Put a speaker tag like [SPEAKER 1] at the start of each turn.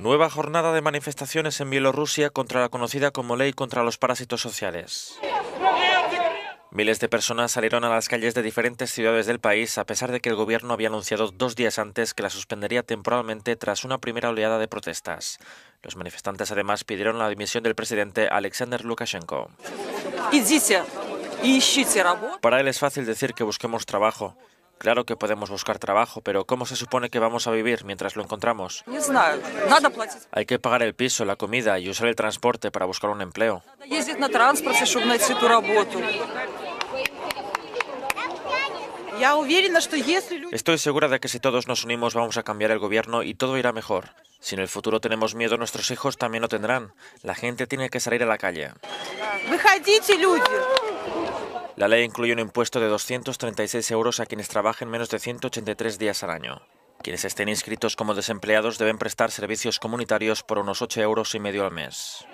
[SPEAKER 1] Nueva jornada de manifestaciones en Bielorrusia contra la conocida como Ley contra los Parásitos Sociales. Miles de personas salieron a las calles de diferentes ciudades del país a pesar de que el gobierno había anunciado dos días antes que la suspendería temporalmente tras una primera oleada de protestas. Los manifestantes además pidieron la dimisión del presidente Alexander Lukashenko. Para él es fácil decir que busquemos trabajo. Claro que podemos buscar trabajo, pero ¿cómo se supone que vamos a vivir mientras lo encontramos? Hay que pagar el piso, la comida y usar el transporte para buscar un empleo. Estoy segura de que si todos nos unimos vamos a cambiar el gobierno y todo irá mejor. Si en el futuro tenemos miedo, nuestros hijos también lo tendrán. La gente tiene que salir a la calle. La ley incluye un impuesto de 236 euros a quienes trabajen menos de 183 días al año. Quienes estén inscritos como desempleados deben prestar servicios comunitarios por unos 8 euros y medio al mes.